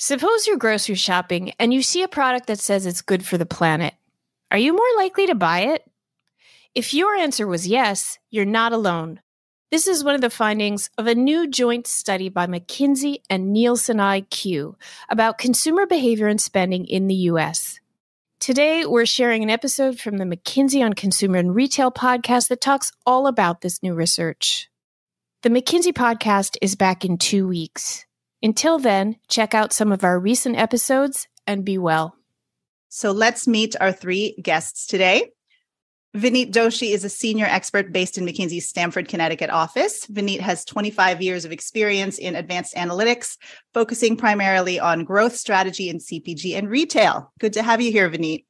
Suppose you're grocery shopping and you see a product that says it's good for the planet. Are you more likely to buy it? If your answer was yes, you're not alone. This is one of the findings of a new joint study by McKinsey and Nielsen IQ about consumer behavior and spending in the US. Today, we're sharing an episode from the McKinsey on Consumer and Retail podcast that talks all about this new research. The McKinsey podcast is back in two weeks. Until then, check out some of our recent episodes and be well. So let's meet our three guests today. Vineet Doshi is a senior expert based in McKinsey's Stamford, Connecticut office. Vineet has 25 years of experience in advanced analytics, focusing primarily on growth strategy in CPG and retail. Good to have you here, Vineet.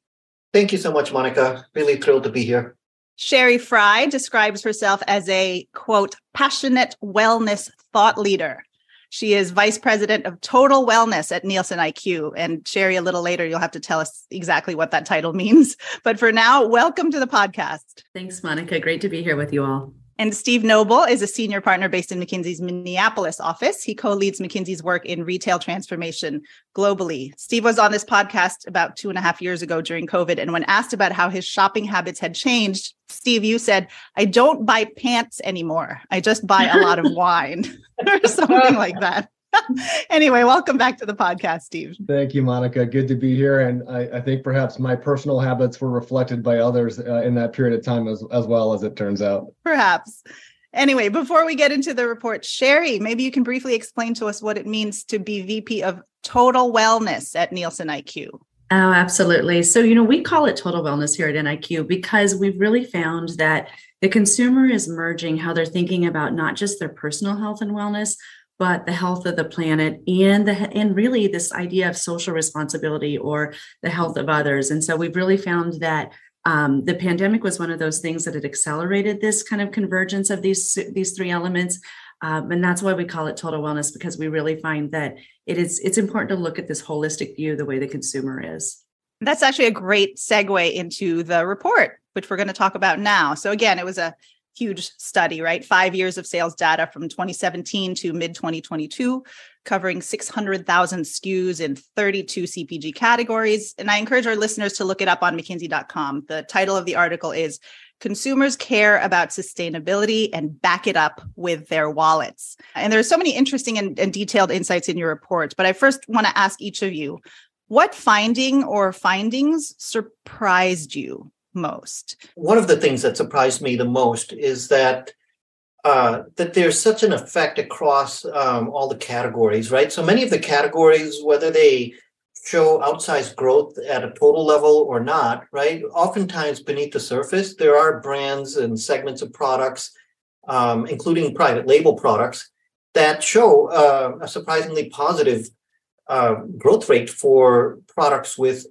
Thank you so much, Monica. Really thrilled to be here. Sherry Frey describes herself as a quote, passionate wellness thought leader. She is vice president of total wellness at Nielsen IQ. And Sherry, a little later, you'll have to tell us exactly what that title means. But for now, welcome to the podcast. Thanks, Monica. Great to be here with you all. And Steve Noble is a senior partner based in McKinsey's Minneapolis office. He co leads McKinsey's work in retail transformation globally. Steve was on this podcast about two and a half years ago during COVID. And when asked about how his shopping habits had changed, Steve, you said, I don't buy pants anymore. I just buy a lot of wine or something like that. anyway, welcome back to the podcast, Steve. Thank you, Monica. Good to be here. And I, I think perhaps my personal habits were reflected by others uh, in that period of time as, as well, as it turns out. Perhaps. Anyway, before we get into the report, Sherry, maybe you can briefly explain to us what it means to be VP of Total Wellness at Nielsen IQ. Oh, absolutely. So, you know, we call it total wellness here at NIQ because we've really found that the consumer is merging how they're thinking about not just their personal health and wellness, but the health of the planet and the and really this idea of social responsibility or the health of others. And so we've really found that um, the pandemic was one of those things that had accelerated this kind of convergence of these these three elements. Um, and that's why we call it total wellness because we really find that it is it's important to look at this holistic view the way the consumer is. That's actually a great segue into the report, which we're going to talk about now. So again, it was a huge study, right? Five years of sales data from 2017 to mid 2022, covering 600,000 SKUs in 32 CPG categories. And I encourage our listeners to look it up on McKinsey.com. The title of the article is Consumers Care About Sustainability and Back It Up with Their Wallets. And there's so many interesting and, and detailed insights in your report. But I first want to ask each of you what finding or findings surprised you most? One of the things that surprised me the most is that uh, that there's such an effect across um, all the categories, right? So many of the categories, whether they show outsized growth at a total level or not, right? Oftentimes beneath the surface, there are brands and segments of products, um, including private label products, that show uh, a surprisingly positive uh, growth rate for products with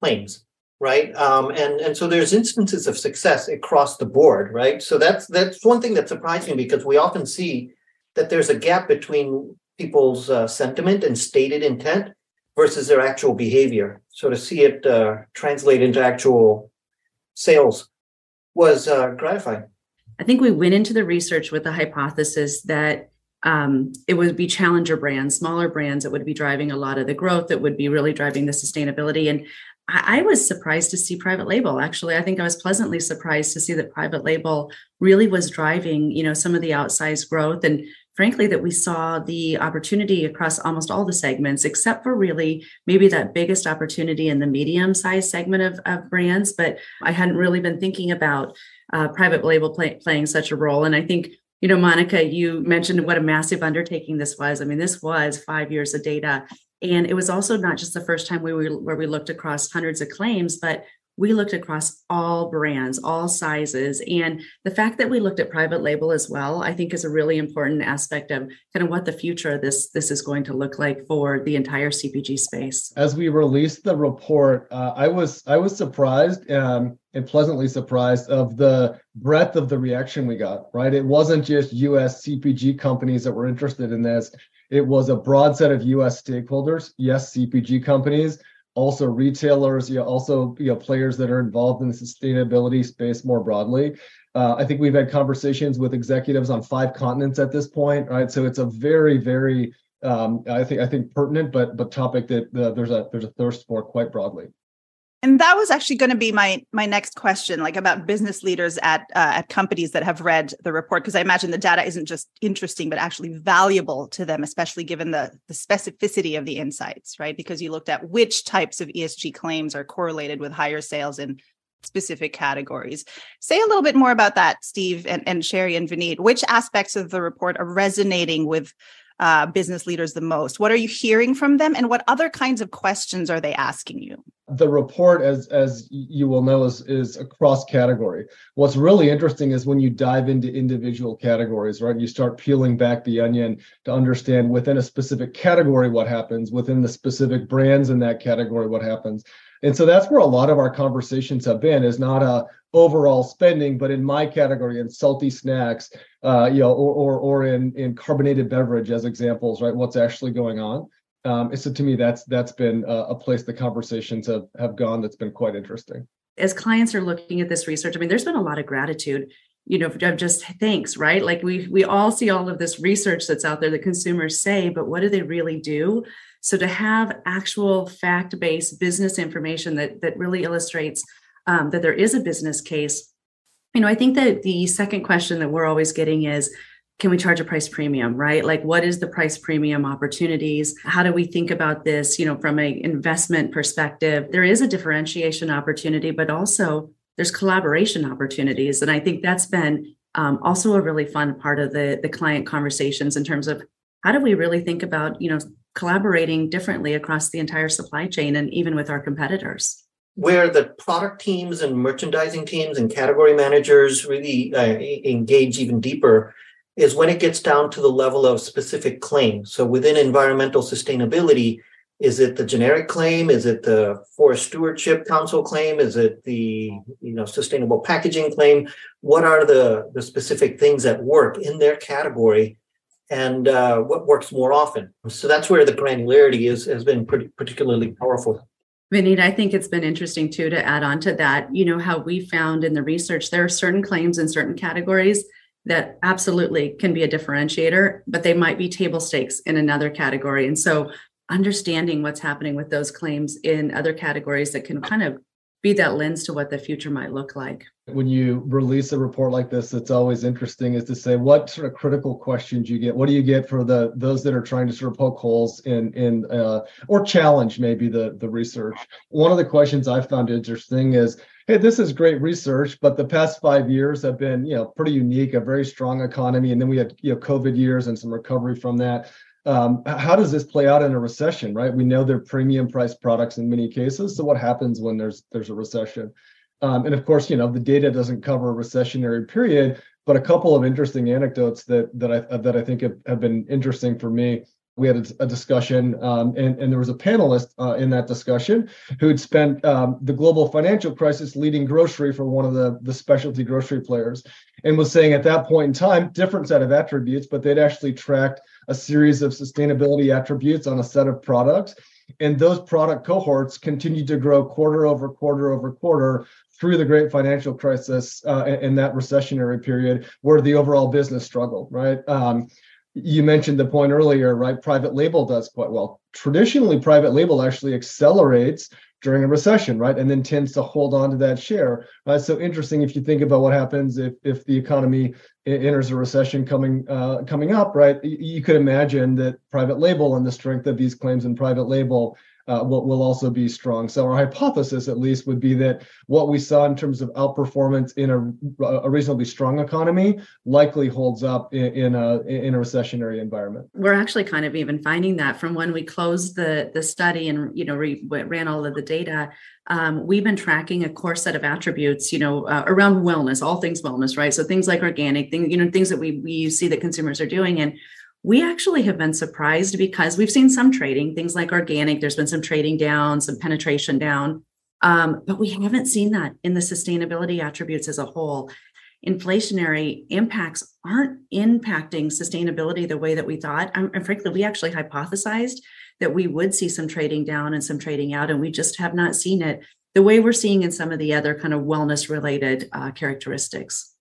claims right? Um, and and so there's instances of success across the board right? So that's that's one thing that surprised me because we often see that there's a gap between people's uh, sentiment and stated intent versus their actual behavior. So to see it uh, translate into actual sales was uh, gratifying. I think we went into the research with the hypothesis that um, it would be challenger brands, smaller brands that would be driving a lot of the growth, that would be really driving the sustainability. And I, was surprised to see private label. Actually, I think I was pleasantly surprised to see that private label really was driving, you know, some of the outsized growth. And frankly, that we saw the opportunity across almost all the segments, except for really maybe that biggest opportunity in the medium sized segment of, of brands. But I hadn't really been thinking about uh, private label play, playing such a role. And I think you know, Monica, you mentioned what a massive undertaking this was. I mean, this was five years of data and it was also not just the first time we were where we looked across hundreds of claims, but we looked across all brands, all sizes. And the fact that we looked at private label as well, I think is a really important aspect of kind of what the future of this, this is going to look like for the entire CPG space. As we released the report, uh, I was I was surprised um, and pleasantly surprised of the breadth of the reaction we got, right? It wasn't just US CPG companies that were interested in this it was a broad set of U.S. stakeholders, yes, CPG companies, also retailers, you know, also you know, players that are involved in the sustainability space more broadly. Uh, I think we've had conversations with executives on five continents at this point, right? So it's a very, very um, I think I think pertinent, but but topic that uh, there's a there's a thirst for quite broadly. And that was actually going to be my my next question, like about business leaders at uh, at companies that have read the report, because I imagine the data isn't just interesting, but actually valuable to them, especially given the the specificity of the insights, right? Because you looked at which types of ESG claims are correlated with higher sales in specific categories. Say a little bit more about that, Steve and, and Sherry and Vineet. Which aspects of the report are resonating with uh, business leaders the most? What are you hearing from them, and what other kinds of questions are they asking you? The report, as as you will know, is is across category. What's really interesting is when you dive into individual categories, right? You start peeling back the onion to understand within a specific category what happens, within the specific brands in that category what happens. And so that's where a lot of our conversations have been is not a overall spending, but in my category in salty snacks, uh, you know, or, or, or in, in carbonated beverage as examples, right? What's actually going on. Um, so to me, that's, that's been a, a place the conversations have, have gone. That's been quite interesting. As clients are looking at this research, I mean, there's been a lot of gratitude you know just thanks right like we we all see all of this research that's out there that consumers say but what do they really do so to have actual fact-based business information that that really illustrates um, that there is a business case, you know, I think that the second question that we're always getting is, can we charge a price premium right? Like what is the price premium opportunities? How do we think about this you know from an investment perspective? There is a differentiation opportunity but also there's collaboration opportunities. And i think that's been um, also a really fun part of the the client conversations in terms of how do we really think about you know collaborating differently across the entire supply chain and even with our competitors where the product teams and merchandising teams and category managers really uh, engage even deeper is when it gets down to the level of specific claim. So within environmental sustainability, is it the generic claim? Is it the Forest Stewardship Council claim? Is it the you know sustainable packaging claim? What are the the specific things that work in their category and uh, what works more often. So that's where the granularity is has been pretty, particularly powerful. Vineet, I think it's been interesting too to add on to that. You know, how we found in the research there are certain claims in certain categories that absolutely can be a differentiator, but they might be table stakes in another category. And so understanding what's happening with those claims in other categories that can kind of be that lens to what the future might look like. When you release a report like this, it's always interesting is to say what sort of critical questions you get. What do you get for the those that are trying to sort of poke holes in in uh, or challenge maybe the the research. One of the questions I found interesting is, hey, this is great research, but the past five years have been you know pretty unique, a very strong economy, and then we had you know COVID years and some recovery from that um, how does this play out in a recession right? We know they're premium price products in many cases so what happens when there's there's a recession? Um, and of course you know the data doesn't cover a recessionary period but a couple of interesting anecdotes that that i that i think have, have been interesting for me. We had a, a discussion um, and, and there was a panelist uh, in that discussion who had spent um, the global financial crisis leading grocery for one of the, the specialty grocery players and was saying at that point in time different set of attributes but they'd actually tracked a series of sustainability attributes on a set of products and those product cohorts continued to grow quarter over quarter over quarter through the great financial crisis uh, in that recessionary period where the overall business struggled right um, you mentioned the point earlier, right? Private label does quite well. Traditionally, private label actually accelerates during a recession, right? And then tends to hold on to that share. Uh, so interesting if you think about what happens if if the economy enters a recession coming uh, coming up, right? You could imagine that private label and the strength of these claims in private label uh, will, will also be strong. So our hypothesis, at least, would be that what we saw in terms of outperformance in a, a reasonably strong economy likely holds up in, in, a in a recessionary environment. We're actually kind of even finding that from when we closed the the study and you know re, ran all of the data. Um, we've been tracking a core set of attributes, you know, uh, around wellness, all things wellness, right? So things like organic, things, you know, things that we we see that consumers are doing, and we actually have been surprised because we've seen some trading, things like organic, there's been some trading down, some penetration down, um, but we haven't seen that in the sustainability attributes as a whole. Inflationary impacts aren't impacting sustainability the way that we thought. Um, and frankly, we actually hypothesized that we would see some trading down and some trading out, and we just have not seen it the way we're seeing in some of the other kind of wellness related uh, characteristics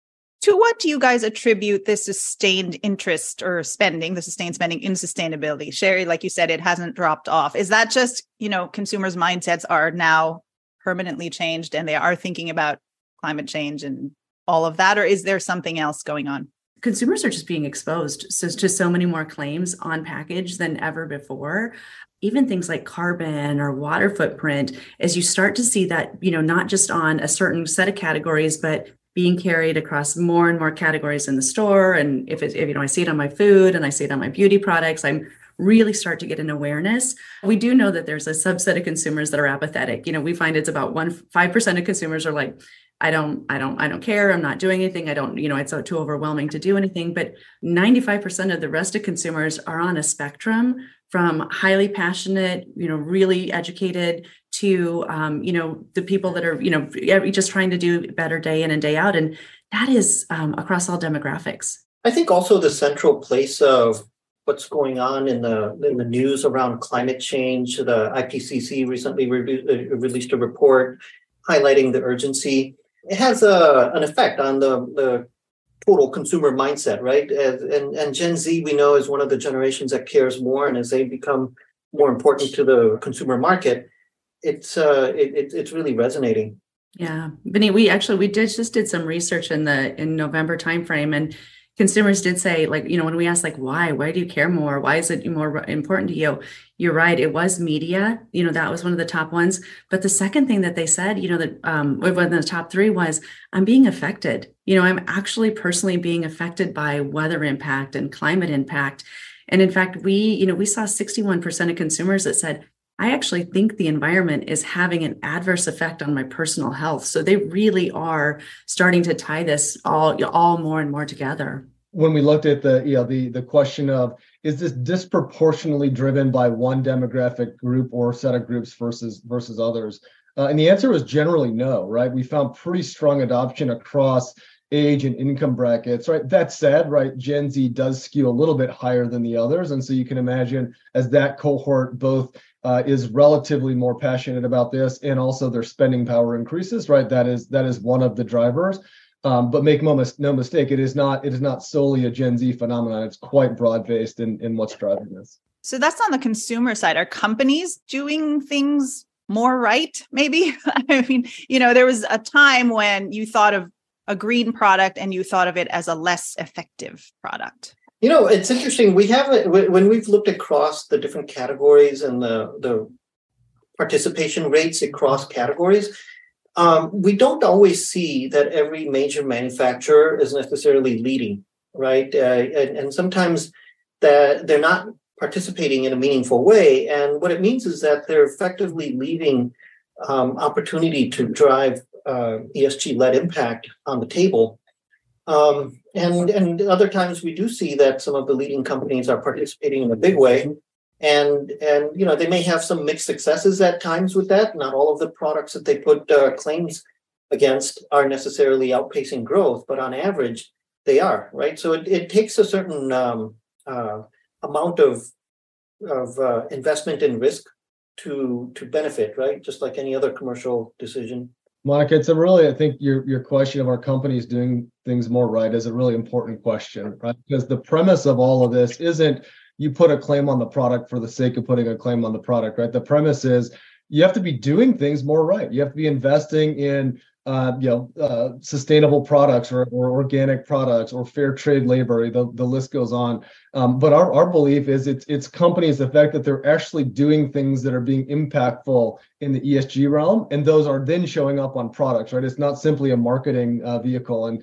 to what do you guys attribute this sustained interest or spending, the sustained spending in sustainability? Sherry, like you said, it hasn't dropped off. Is that just, you know, consumers' mindsets are now permanently changed and they are thinking about climate change and all of that? Or is there something else going on? Consumers are just being exposed to, to so many more claims on package than ever before even things like carbon or water footprint as you start to see that you know not just on a certain set of categories but being carried across more and more categories in the store. And if, if you know, I see it on my food and I see it on my beauty products, I'm really start to get an awareness. We do know that there's a subset of consumers that are apathetic. You know, we find it's about one five percent of consumers are like, I don't, I don't, I don't care. I'm not doing anything. I don't, you know, it's too overwhelming to do anything. But 95% of the rest of consumers are on a spectrum from highly passionate, you know, really educated to, um, you know, the people that are, you know, just trying to do better day in and day out. And that is um, across all demographics. I think also the central place of what's going on in the in the news around climate change. The IPCC recently re- uh, released a report highlighting the urgency. It has a, an effect on the, the total consumer mindset, right? And, and Gen Z, we know, is one of the generations that cares more, and as they become more important to the consumer market, it's uh, it, it's really resonating. Yeah, Vinny, we actually we did just did some research in the in November timeframe, and consumers did say like you know when we asked like why? Why do you care more? Why is it more important to you? You're right it was media you know that was one of the top ones but the second thing that they said you know that um one of the top three was i'm being affected. You know i'm actually personally being affected by weather impact and climate impact and in fact we you know we saw 61% of consumers that said I actually think the environment is having an adverse effect on my personal health. So they really are starting to tie this all all more and more together. When we looked at the you know the the question of is this disproportionately driven by one demographic group or set of groups versus versus others? Uh, and the answer was generally no, right? We found pretty strong adoption across age and income brackets, right? That said, right, Gen Z does skew a little bit higher than the others. And so you can imagine as that cohort both uh, is relatively more passionate about this and also their spending power increases, right? That is that is one of the drivers. Um, but make no, no mistake, it is not it is not solely a Gen Z phenomenon. It's quite broad based in, in what's driving this. So that's on the consumer side. Are companies doing things more right? Maybe. I mean, you know, there was a time when you thought of a green product and you thought of it as a less effective product? You know, it's interesting. We have when we've looked across the different categories and the the participation rates across categories. Um, we don't always see that every major manufacturer is necessarily leading, right? Uh, and, and sometimes that they're not participating in a meaningful way. And what it means is that they're effectively leaving um, opportunity to drive uh, ESG led impact on the table. Um, and and other times we do see that some of the leading companies are participating in a big way, and and you know they may have some mixed successes at times with that. Not all of the products that they put uh, claims against are necessarily outpacing growth, but on average they are right. So it, it takes a certain um, uh, amount of of uh, investment and risk to to benefit, right? Just like any other commercial decision. Monica, it's a really, I think your your question of our companies doing things more right is a really important question, right? Because the premise of all of this isn't you put a claim on the product for the sake of putting a claim on the product, right? The premise is you have to be doing things more right. You have to be investing in uh, you know, uh, sustainable products or, or organic products or fair trade labor. The, the list goes on. Um, but our, our belief is it's it's companies the fact that they're actually doing things that are being impactful in the ESG realm, and those are then showing up on products. Right? It's not simply a marketing uh, vehicle. And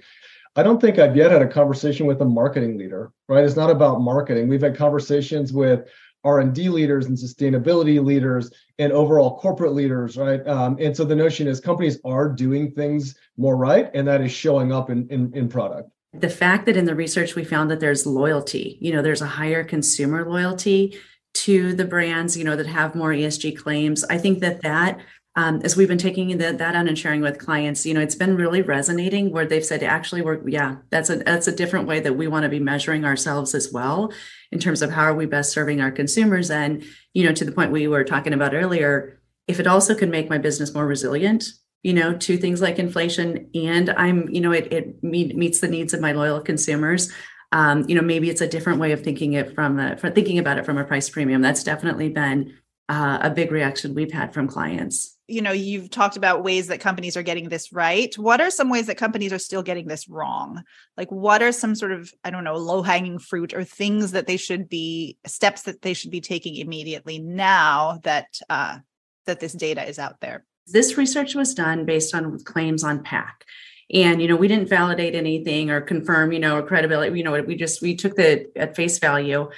I don't think I've yet had a conversation with a marketing leader. Right? It's not about marketing. We've had conversations with R&D leaders and sustainability leaders and overall corporate leaders, right? Um, and so the notion is companies are doing things more right, and that is showing up in, in, in product. The fact that in the research we found that there's loyalty, you know, there's a higher consumer loyalty to the brands, you know, that have more ESG claims. I think that that um, as we've been taking the, that on and sharing with clients, you know, it's been really resonating where they've said, actually, we're yeah, that's a that's a different way that we want to be measuring ourselves as well in terms of how are we best serving our consumers. And you know, to the point we were talking about earlier, if it also can make my business more resilient, you know, to things like inflation, and I'm, you know, it it meet, meets the needs of my loyal consumers. Um, you know, maybe it's a different way of thinking it from a, from thinking about it from a price premium. That's definitely been uh, a big reaction we've had from clients. You know, you've talked about ways that companies are getting this right. What are some ways that companies are still getting this wrong? Like, what are some sort of, I don't know, low hanging fruit or things that they should be, steps that they should be taking immediately now that, uh, that this data is out there? This research was done based on claims on pac And you know, we didn't validate anything or confirm, you know, or credibility. You know, we just we took the at face value.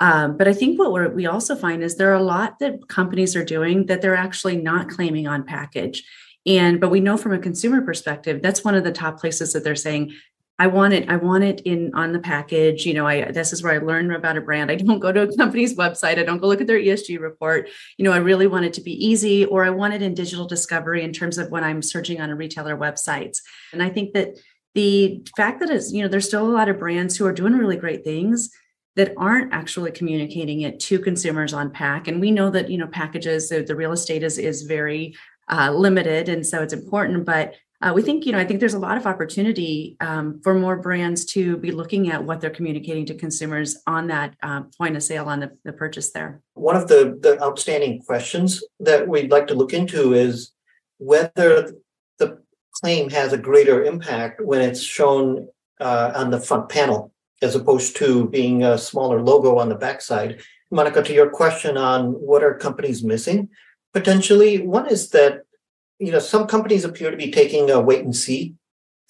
Um, but I think what we we also find is there are a lot that companies are doing that they're actually not claiming on package. And but we know from a consumer perspective, that's one of the top places that they're saying, I want it. I want it in on the package. You know, I this is where I learn about a brand. I don't go to a company's website. I don't go look at their ESG report. You know, I really want it to be easy, or I want it in digital discovery in terms of when I'm searching on a retailer websites. And I think that the fact that is, you know, there's still a lot of brands who are doing really great things that aren't actually communicating it to consumers on pack. And we know that you know packages, the, the real estate is is very uh, limited, and so it's important. But uh, we think, you know, I think there's a lot of opportunity um, for more brands to be looking at what they're communicating to consumers on that uh, point of sale on the, the purchase there. One of the, the outstanding questions that we'd like to look into is whether the claim has a greater impact when it's shown uh, on the front panel as opposed to being a smaller logo on the backside. Monica, to your question on what are companies missing, potentially one is that you know, some companies appear to be taking a wait and see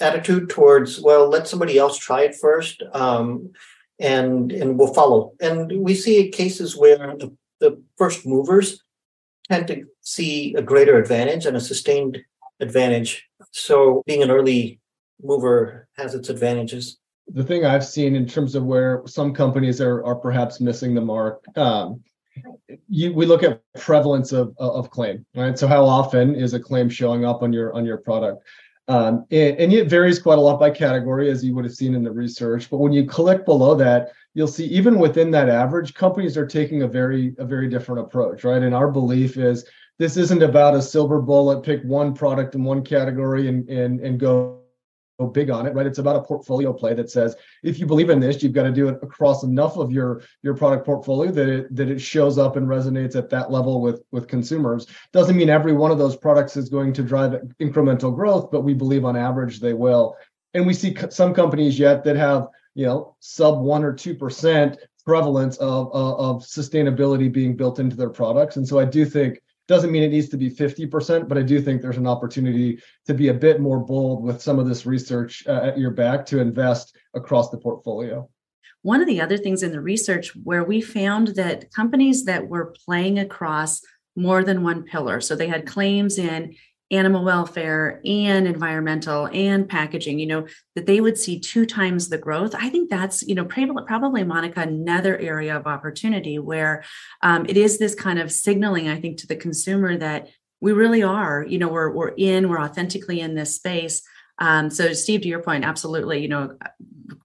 attitude towards, well, let somebody else try it first, um, and and we'll follow. And we see cases where the, the first movers tend to see a greater advantage and a sustained advantage. So being an early mover has its advantages. The thing I've seen in terms of where some companies are are perhaps missing the mark um, you, we look at prevalence of, of claim, right? So how often is a claim showing up on your on your product? Um, and, and, it varies quite a lot by category, as you would have seen in the research. But when you click below that, you'll see even within that average, companies are taking a very a very different approach, right? And our belief is this isn't about a silver bullet, pick one product in one category and and and go big on it, right? It's about a portfolio play that says if you believe in this, you've got to do it across enough of your your product portfolio that it that it shows up and resonates at that level with with consumers. Doesn't mean every one of those products is going to drive incremental growth, but we believe on average they will. And we see some companies yet that have you know sub one or two percent prevalence of, of of sustainability being built into their products. And so I do think doesn't mean it needs to be 50%, but I do think there's an opportunity to be a bit more bold with some of this research uh, at your back to invest across the portfolio. One of the other things in the research where we found that companies that were playing across more than one pillar, so they had claims in animal welfare and environmental and packaging you know that they would see two times the growth. I think that's you know probably monica another area of opportunity where um, it is this kind of signaling i think to the consumer that we really are you know we're, we're in we're authentically in this space. Um, so steve to your point absolutely you know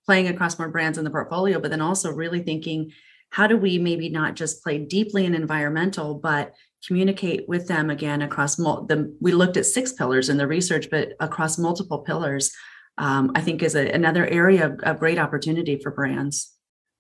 playing across more brands in the portfolio but then also really thinking how do we maybe not just play deeply in environmental but communicate with them again across mul- the we looked at six pillars in the research but across multiple pillars um, i think is a, another area of, of great opportunity for brands.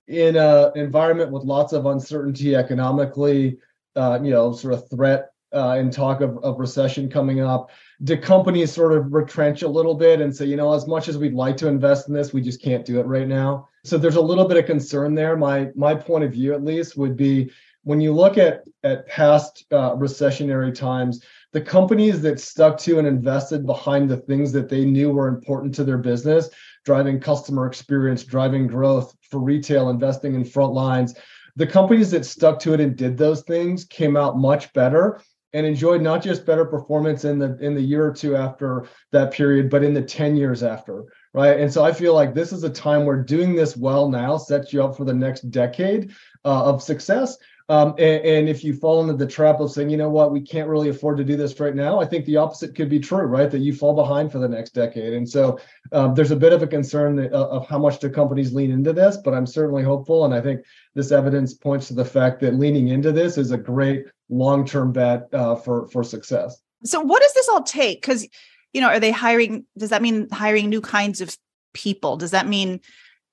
In an environment with lots of uncertainty economically uh, you know sort of threat uh, and talk of, of recession coming up do companies sort of retrench a little bit and say you know as much as we'd like to invest in this we just can't do it right now? So there's a little bit of concern there. My my point of view at least would be when you look at at past uh, recessionary times, the companies that stuck to and invested behind the things that they knew were important to their business, driving customer experience, driving growth for retail, investing in front lines, the companies that stuck to it and did those things came out much better and enjoyed not just better performance in the in the year or two after that period, but in the 10 years after. Right. And so I feel like this is a time where doing this well now sets you up for the next decade uh, of success um, and, and, if you fall into the trap of saying, you know what, we can't really afford to do this right now, I think the opposite could be true, right? That you fall behind for the next decade. And so um, there's a bit of a concern that, uh, of how much do companies lean into this, but I'm certainly hopeful. And I think this evidence points to the fact that leaning into this is a great long-term bet uh, for for success. So what does this all take? Because you know, are they hiring? Does that mean hiring new kinds of people? Does that mean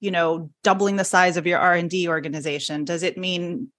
you know doubling the size of your r&d organization does it mean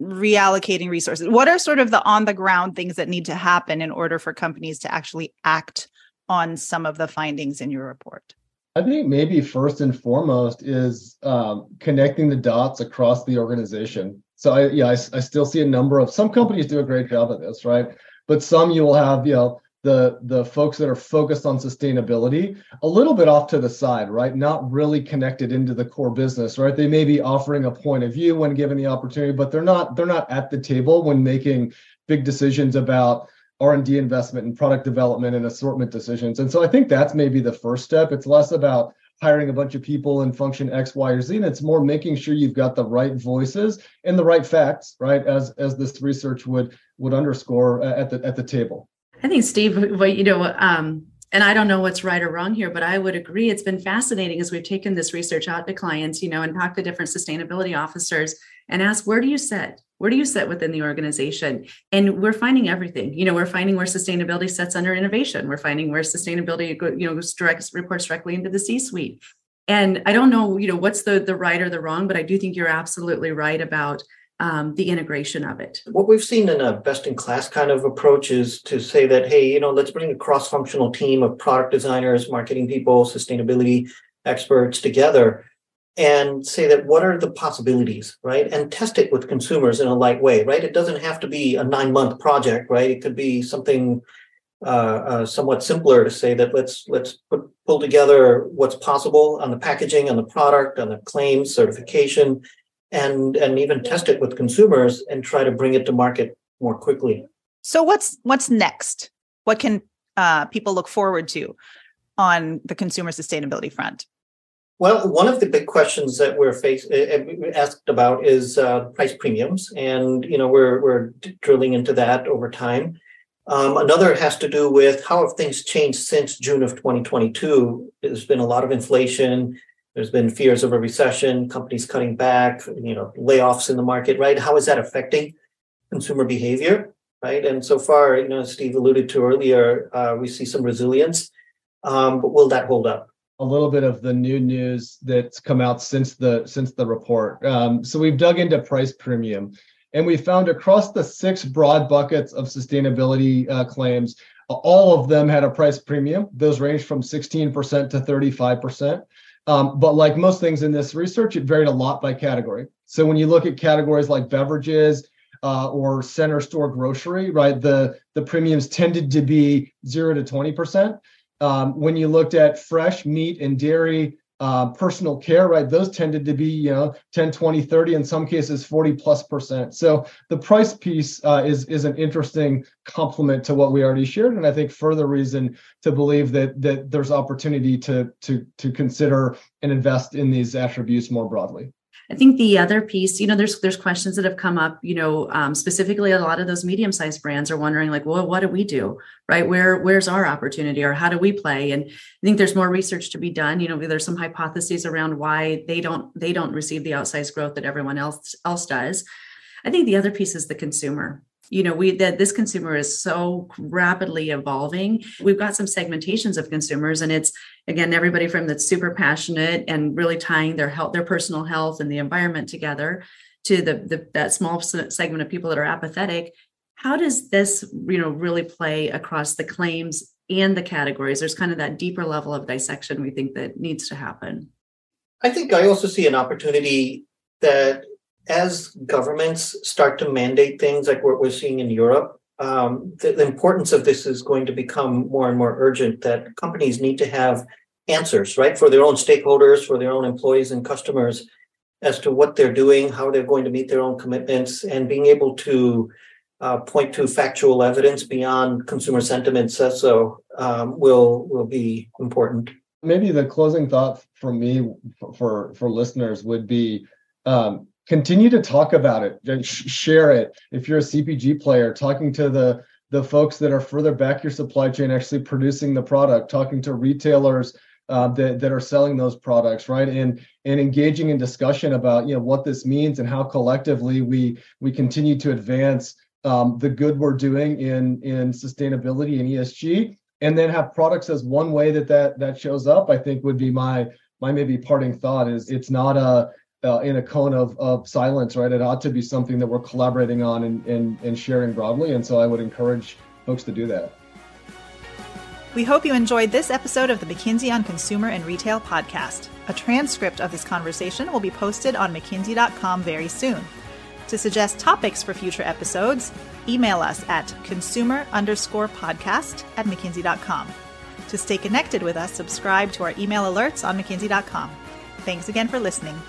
reallocating resources? What are sort of the on the ground things that need to happen in order for companies to actually act on some of the findings in your report? I think maybe first and foremost is um, connecting the dots across the organization. So i yeah I, I still see a number of some companies do a great job of this right? But some you will have you know the the folks that are focused on sustainability a little bit off to the side right? Not really connected into the core business right? They may be offering a point of view when given the opportunity but they're not they're not at the table when making big decisions about r&d investment and product development and assortment decisions. And so i think that's maybe the first step. It's less about hiring a bunch of people in function x y or z and it's more making sure you've got the right voices and the right facts right? As as this research would would underscore uh, at the at the table I think Steve, what you know, um, and I don't know what's right or wrong here, but I would agree. It's been fascinating as we've taken this research out to clients, you know, and talked to different sustainability officers and asked, where do you sit? Where do you sit within the organization? And we're finding everything. You know, we're finding where sustainability sits under innovation. We're finding where sustainability, you know, reports directly into the C-suite. And I don't know, you know, what's the the right or the wrong, but I do think you're absolutely right about um, the integration of it. What we've seen in a best in class kind of approach is to say that, hey, you know, let's bring a cross functional team of product designers, marketing people, sustainability experts together and say that what are the possibilities, right? And test it with consumers in a light way, right? It doesn't have to be a nine month project, right? It could be something uh, uh, somewhat simpler to say that let's let's put, pull together what's possible on the packaging, on the product, on the claims, certification, and and even test it with consumers and try to bring it to market more quickly. So what's what's next? What can uh, people look forward to on the consumer sustainability front? Well, one of the big questions that we're faced uh, asked about is uh, price premiums, and you know we're we're drilling into that over time. Um, another has to do with how have things changed since June of 2022. There's been a lot of inflation. There's been fears of a recession, companies cutting back, you know, layoffs in the market, right? How is that affecting consumer behavior, right? And so far, you know, Steve alluded to earlier, uh, we see some resilience, um, but will that hold up? a little bit of the new news that's come out since the since the report. Um, so we've dug into price premium, and we found across the six broad buckets of sustainability uh, claims, all of them had a price premium. Those range from 16% to 35%. Um, but like most things in this research, it varied a lot by category. So when you look at categories like beverages uh, or center store grocery, right, the the premiums tended to be zero to twenty percent. Um, when you looked at fresh meat and dairy, uh, personal care, right? Those tended to be, you know, 10, 20, 30, in some cases 40 plus percent. So the price piece uh, is, is an interesting complement to what we already shared. And I think further reason to believe that that there's opportunity to to to consider and invest in these attributes more broadly. I think the other piece, you know, there's there's questions that have come up, you know, um, specifically a lot of those medium-sized brands are wondering, like, well, what do we do, right? Where where's our opportunity, or how do we play? And I think there's more research to be done. You know, there's some hypotheses around why they don't they don't receive the outsized growth that everyone else else does. I think the other piece is the consumer you know we that this consumer is so rapidly evolving. We've got some segmentations of consumers and it's again everybody from that's super passionate and really tying their health their personal health and the environment together to the, the that small segment of people that are apathetic. How does this you know really play across the claims and the categories? There's kind of that deeper level of dissection we think that needs to happen. I think i also see an opportunity that as governments start to mandate things like what we're seeing in Europe, um, the, the, importance of this is going to become more and more urgent that companies need to have answers, right, for their own stakeholders, for their own employees and customers as to what they're doing, how they're going to meet their own commitments, and being able to uh, point to factual evidence beyond consumer sentiment says so um, will will be important. Maybe the closing thought for me for for listeners would be um, continue to talk about it share it if you're a cpg player talking to the the folks that are further back your supply chain actually producing the product talking to retailers uh, that, that are selling those products right and and engaging in discussion about you know what this means and how collectively we we continue to advance um, the good we're doing in in sustainability and ESG, and then have products as one way that that that shows up. I think would be my my maybe parting thought is it's not a uh, in a cone of, of silence, right? It ought to be something that we're collaborating on and, and, and sharing broadly. And so I would encourage folks to do that. We hope you enjoyed this episode of the McKinsey on Consumer and Retail podcast. A transcript of this conversation will be posted on McKinsey.com very soon. To suggest topics for future episodes, email us at consumer underscore podcast at McKinsey.com. To stay connected with us, subscribe to our email alerts on McKinsey.com. Thanks again for listening.